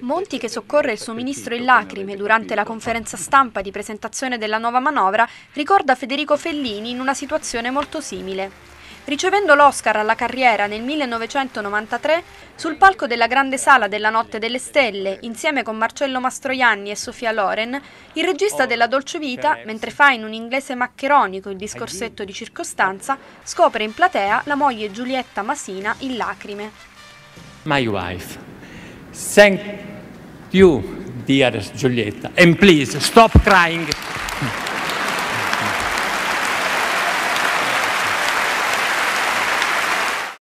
Monti, che soccorre il suo ministro in lacrime durante la conferenza stampa di presentazione della nuova manovra, ricorda Federico Fellini in una situazione molto simile. Ricevendo l'Oscar alla carriera nel 1993, sul palco della grande sala della Notte delle Stelle, insieme con Marcello Mastroianni e Sofia Loren, il regista della Dolce Vita, mentre fa in un inglese maccheronico il discorsetto di circostanza, scopre in platea la moglie Giulietta Masina in lacrime. My wife. Thank you, dear Giulietta. And please stop crying.